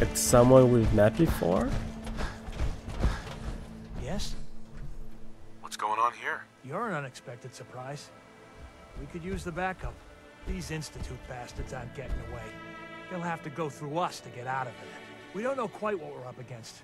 It's someone we've met before? Yes? What's going on here? You're an unexpected surprise. We could use the backup. These Institute bastards aren't getting away. They'll have to go through us to get out of it. We don't know quite what we're up against,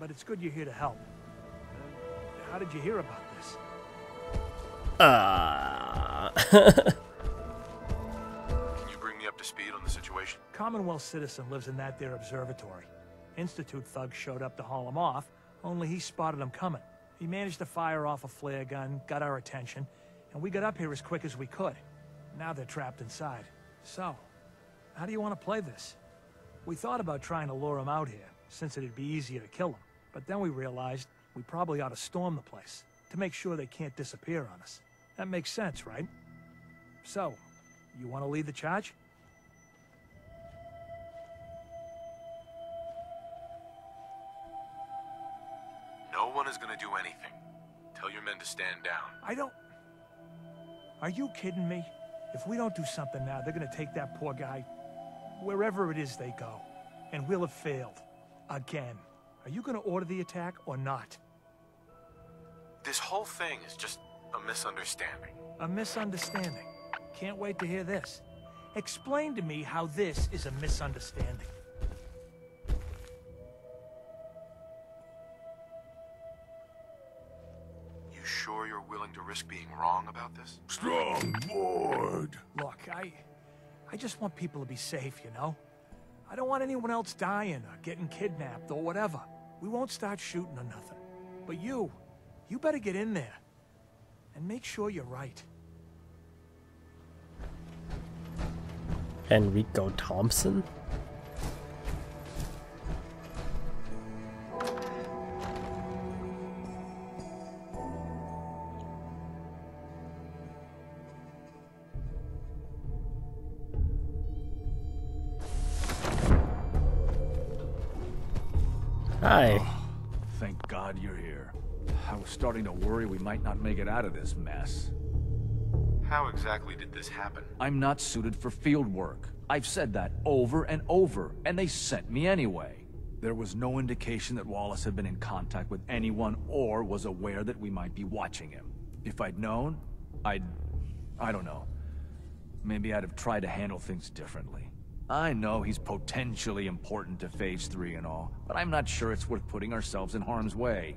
but it's good you're here to help. Uh, how did you hear about this? Uh... Commonwealth citizen lives in that there observatory. Institute thug showed up to haul him off, only he spotted him coming. He managed to fire off a flare gun, got our attention, and we got up here as quick as we could. Now they're trapped inside. So, how do you want to play this? We thought about trying to lure him out here, since it'd be easier to kill him. But then we realized we probably ought to storm the place, to make sure they can't disappear on us. That makes sense, right? So, you want to lead the charge? Stand down. I don't... Are you kidding me? If we don't do something now, they're gonna take that poor guy wherever it is they go. And we'll have failed. Again. Are you gonna order the attack or not? This whole thing is just a misunderstanding. A misunderstanding. Can't wait to hear this. Explain to me how this is a misunderstanding. Risk being wrong about this? Strong board. Look, I... I just want people to be safe, you know? I don't want anyone else dying or getting kidnapped or whatever. We won't start shooting or nothing. But you, you better get in there. And make sure you're right. Enrico Thompson? You're here. I was starting to worry we might not make it out of this mess. How exactly did this happen? I'm not suited for field work. I've said that over and over, and they sent me anyway. There was no indication that Wallace had been in contact with anyone or was aware that we might be watching him. If I'd known, I'd... I don't know. Maybe I'd have tried to handle things differently. I know he's potentially important to Phase 3 and all, but I'm not sure it's worth putting ourselves in harm's way.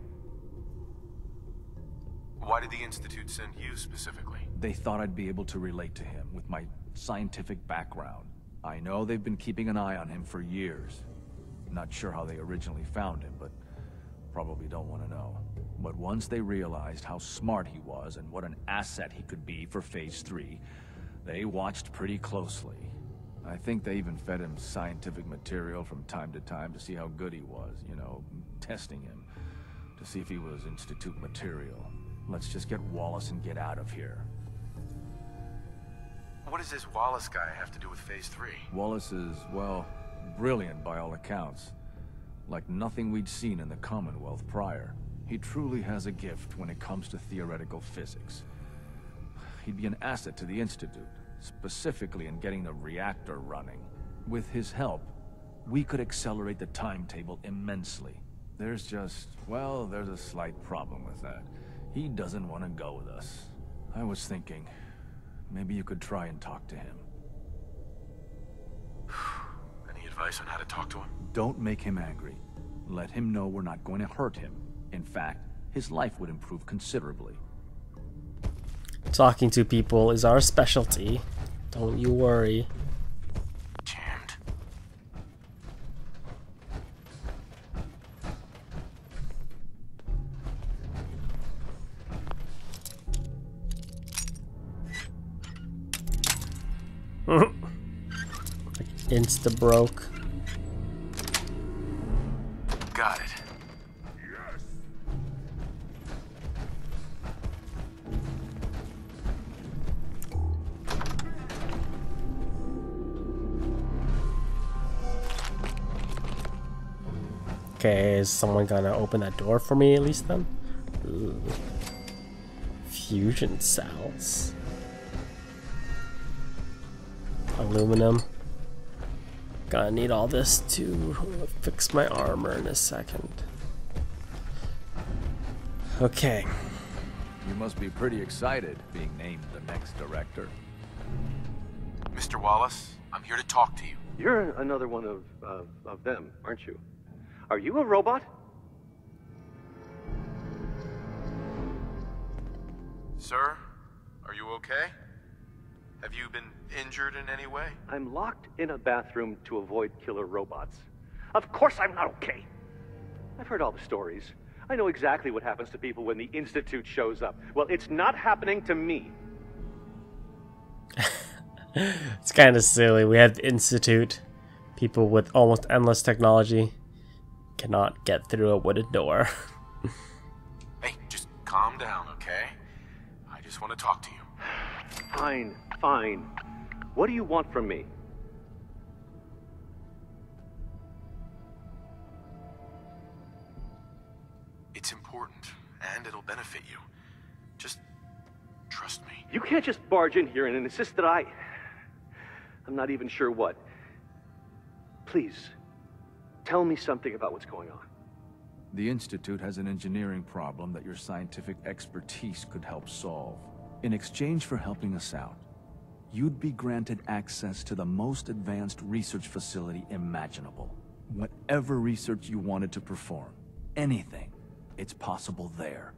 Why did the Institute send you specifically? They thought I'd be able to relate to him with my scientific background. I know they've been keeping an eye on him for years. Not sure how they originally found him, but probably don't want to know. But once they realized how smart he was and what an asset he could be for Phase 3, they watched pretty closely. I think they even fed him scientific material from time to time to see how good he was, you know, testing him, to see if he was Institute material. Let's just get Wallace and get out of here. What does this Wallace guy have to do with Phase 3? Wallace is, well, brilliant by all accounts. Like nothing we'd seen in the Commonwealth prior. He truly has a gift when it comes to theoretical physics. He'd be an asset to the Institute, specifically in getting the reactor running. With his help, we could accelerate the timetable immensely. There's just, well, there's a slight problem with that. He doesn't want to go with us. I was thinking, maybe you could try and talk to him. Any advice on how to talk to him? Don't make him angry. Let him know we're not going to hurt him. In fact, his life would improve considerably. Talking to people is our specialty. Don't you worry. Jammed. Insta broke. Okay, is someone gonna open that door for me at least then? Ooh. Fusion cells. Aluminum. Gonna need all this to fix my armor in a second. Okay. You must be pretty excited being named the next director. Mr. Wallace, I'm here to talk to you. You're another one of, of, of them, aren't you? Are you a robot? Sir, are you okay? Have you been injured in any way? I'm locked in a bathroom to avoid killer robots. Of course I'm not okay. I've heard all the stories. I know exactly what happens to people when the Institute shows up. Well, it's not happening to me. It's kind of silly. We have the Institute. People with almost endless technology cannot get through a wooden door. Hey, just calm down, okay? I just want to talk to you. Fine, fine. What do you want from me? It's important, and it'll benefit you. Just trust me. You can't just barge in here and insist that I. I'm not even sure what. Please, tell me something about what's going on. The Institute has an engineering problem that your scientific expertise could help solve. In exchange for helping us out, you'd be granted access to the most advanced research facility imaginable. Whatever research you wanted to perform, anything, it's possible there.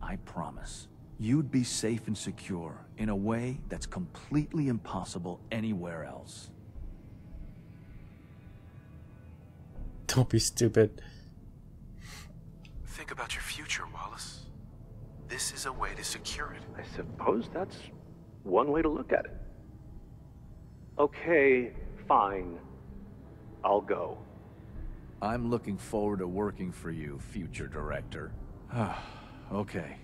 I promise. You'd be safe and secure in a way that's completely impossible anywhere else. Don't be stupid. Think about your future, Wallace. This is a way to secure it. I suppose that's one way to look at it. Okay, fine. I'll go. I'm looking forward to working for you, future director. okay.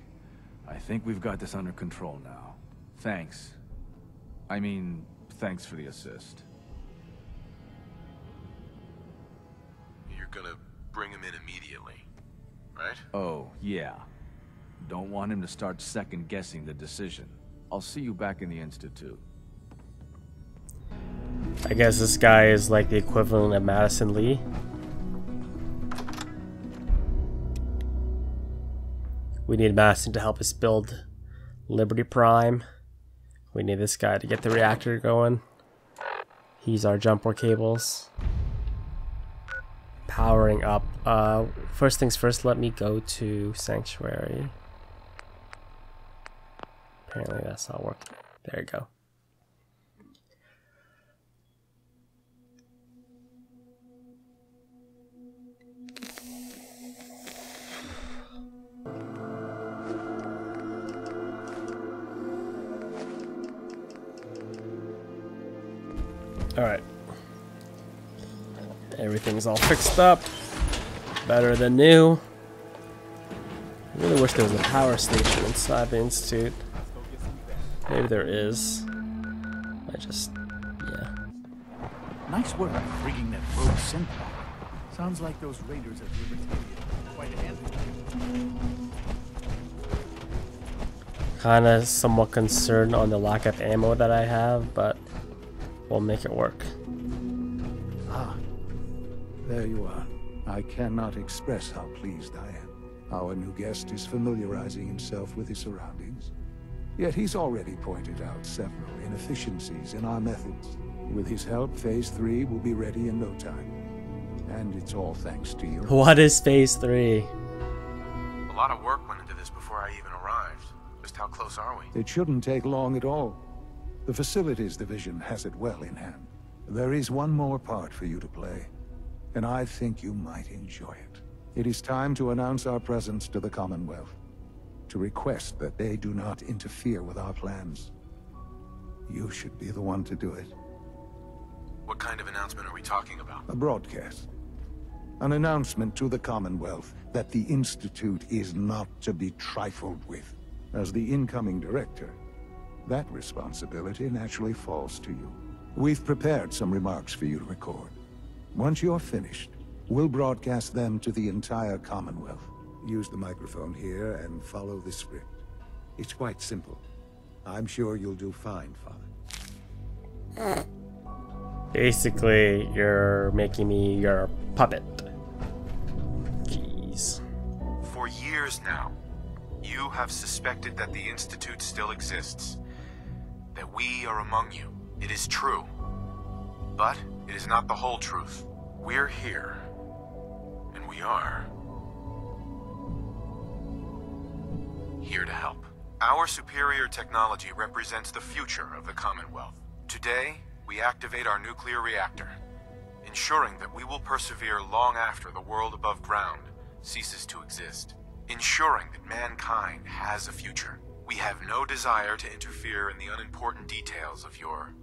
I think we've got this under control now. Thanks. I mean, thanks for the assist. You're gonna bring him in immediately, right? Oh, yeah. Don't want him to start second-guessing the decision. I'll see you back in the Institute. I guess this guy is like the equivalent of Madison Li. We need Madison to help us build Liberty Prime. We need this guy to get the reactor going. He's our jumper cables. Powering up. Uh, first things first, let me go to Sanctuary. Apparently that's not working. There you go. Alright. Everything's all fixed up. Better than new. I really wish there was a power station inside the Institute. Maybe there is. I just, yeah. Nice work rigging that rogue scent. Sounds like those raiders of Libertalia. Quite a. Kinda somewhat concerned on the lack of ammo that I have, but we'll make it work. There you are. I cannot express how pleased I am. Our new guest is familiarizing himself with his surroundings. Yet he's already pointed out several inefficiencies in our methods. With his help, Phase 3 will be ready in no time. And it's all thanks to you. What is phase three? A lot of work went into this before I even arrived. Just how close are we? It shouldn't take long at all. The Facilities Division has it well in hand. There is one more part for you to play, and I think you might enjoy it. It is time to announce our presence to the Commonwealth, to request that they do not interfere with our plans. You should be the one to do it. What kind of announcement are we talking about? A broadcast. An announcement to the Commonwealth that the Institute is not to be trifled with. As the incoming director, that responsibility naturally falls to you. We've prepared some remarks for you to record. Once you're finished, we'll broadcast them to the entire Commonwealth. Use the microphone here and follow the script. It's quite simple. I'm sure you'll do fine, Father. Basically, you're making me your puppet. Jeez. For years now, you have suspected that the Institute still exists. That we are among you. It is true. But it is not the whole truth. We're here. And we are. Here to help. Our superior technology represents the future of the Commonwealth. Today, we activate our nuclear reactor, ensuring that we will persevere long after the world above ground ceases to exist. Ensuring that mankind has a future. We have no desire to interfere in the unimportant details of your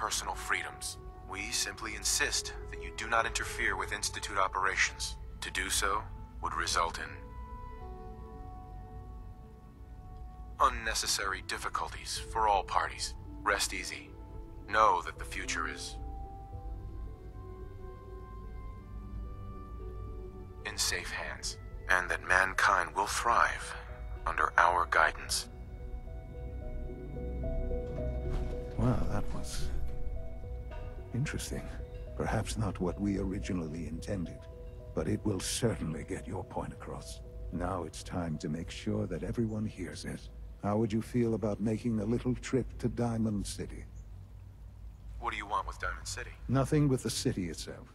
personal freedoms. We simply insist that you do not interfere with Institute operations. To do so would result in unnecessary difficulties for all parties. Rest easy. Know that the future is in safe hands, and that mankind will thrive under our guidance. Well, that was interesting. Perhaps not what we originally intended, but it will certainly get your point across. Now it's time to make sure that everyone hears it. How would you feel about making a little trip to Diamond City? What do you want with Diamond City? Nothing with the city itself.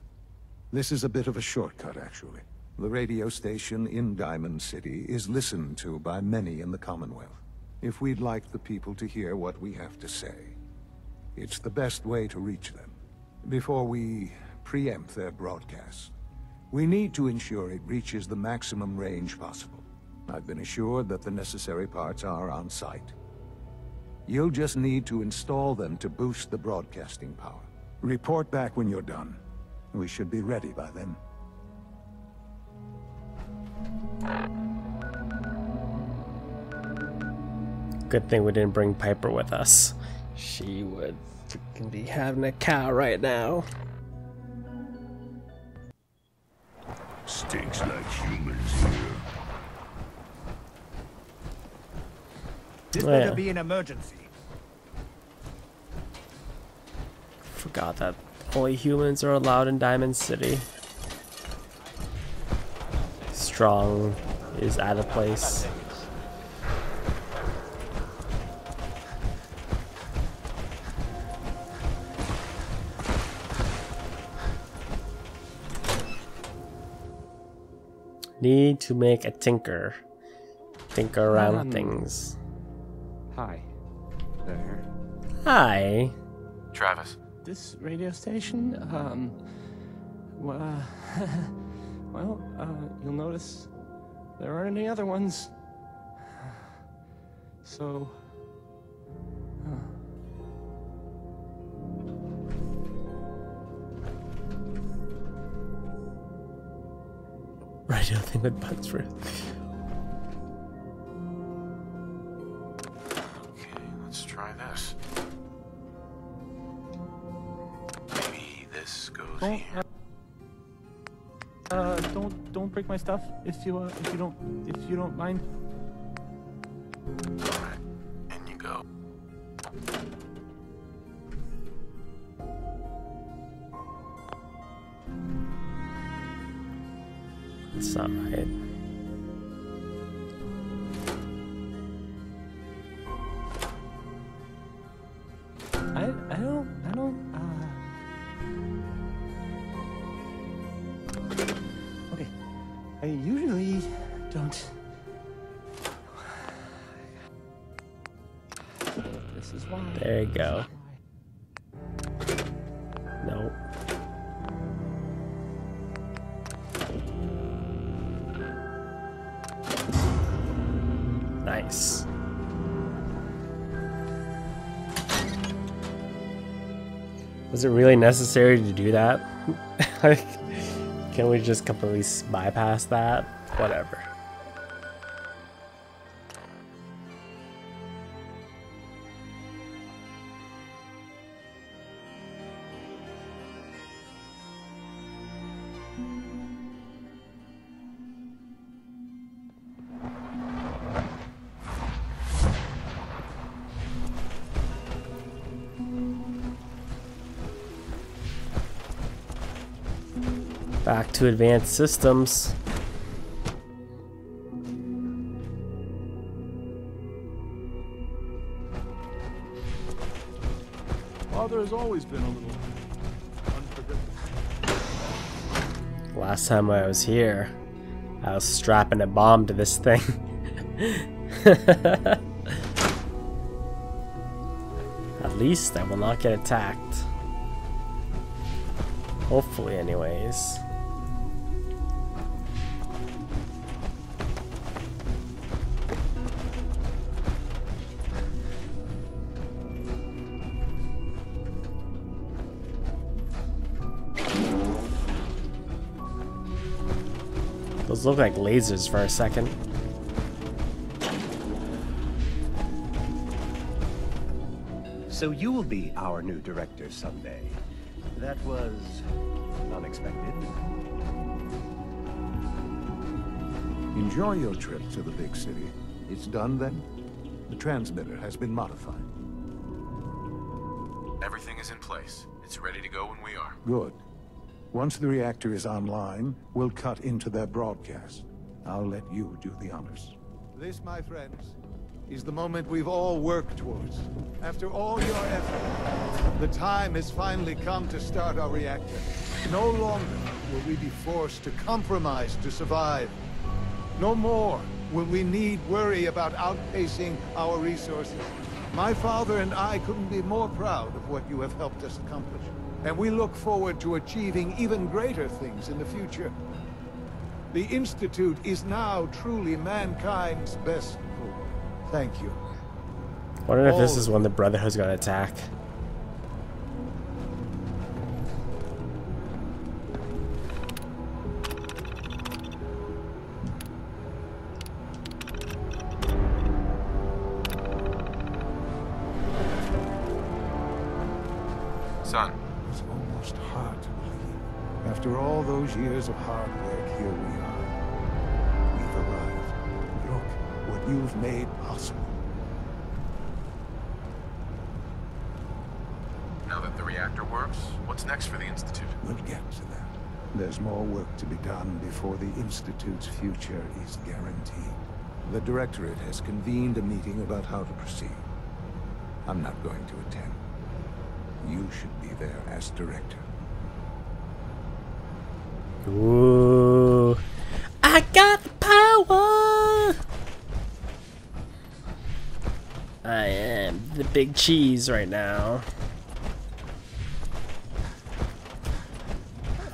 This is a bit of a shortcut, actually. The radio station in Diamond City is listened to by many in the Commonwealth. If we'd like the people to hear what we have to say, it's the best way to reach them. Before we preempt their broadcast, we need to ensure it reaches the maximum range possible. I've been assured that the necessary parts are on site. You'll just need to install them to boost the broadcasting power. Report back when you're done. We should be ready by then. Good thing we didn't bring Piper with us. She would freaking be having a cow right now. Stinks like humans here. This Oh, better yeah. be an emergency. Forgot that only humans are allowed in Diamond City. Strong is out of place. Need to make a tinker. Tinker around Um, things. Hi. There. Hi. Travis, This radio station, um, well, uh, well, uh, you'll notice there aren't any other ones. So, Radio thing with bugs for okay, let's try this. Maybe this goes Don't, here. uh, don't, don't break my stuff if you, uh, if you don't, if you don't mind. Alright, in you go. It's not right. I, I don't, I don't, uh... Okay, I usually don't... This is why. There you go. Nice. Was it really necessary to do that? like, can we just completely bypass that? Whatever. Back to advanced systems. Father has always been a little. Last time I was here, I was strapping a bomb to this thing. At least I will not get attacked. Hopefully, anyways. Those look like lasers for a second. So you will be our new director someday. That was unexpected. Enjoy your trip to the big city. It's done then? The transmitter has been modified. Everything is in place. It's ready to go when we are. Good. Once the reactor is online, we'll cut into their broadcast. I'll let you do the honors. This, my friends, is the moment we've all worked towards. After all your effort, the time has finally come to start our reactor. No longer will we be forced to compromise to survive. No more will we need worry about outpacing our resources. My father and I couldn't be more proud of what you have helped us accomplish. And we look forward to achieving even greater things in the future. The Institute is now truly mankind's best hope. Thank you. Wonder if this is when the Brotherhood's gonna attack. Reactor works, what's next for the Institute? We'll get to that. There's more work to be done before the Institute's future is guaranteed. The Directorate has convened a meeting about how to proceed. I'm not going to attend. You should be there as Director. Ooh. I got the power! I am the big cheese right now.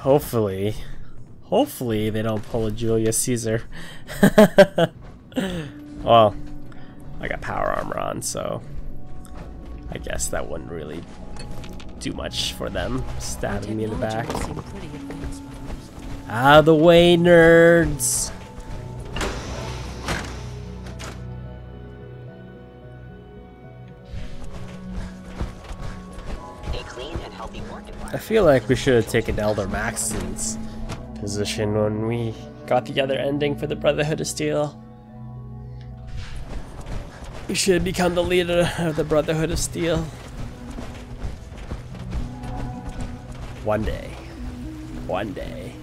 Hopefully. Hopefully they don't pull a Julius Caesar. well, I got power armor on, so I guess that wouldn't really do much for them, stabbing me in the back. Out of ah, the way, nerds! Feel like we should have taken Elder Maxon's position when we got the other ending for the Brotherhood of Steel. We should become the leader of the Brotherhood of Steel. One day. One day.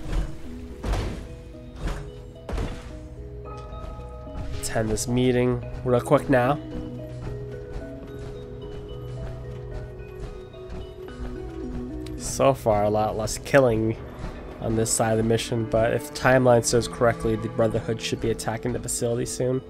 Attend this meeting real quick now. So far, a lot less killing on this side of the mission, but if the timeline says correctly, the Brotherhood should be attacking the facility soon.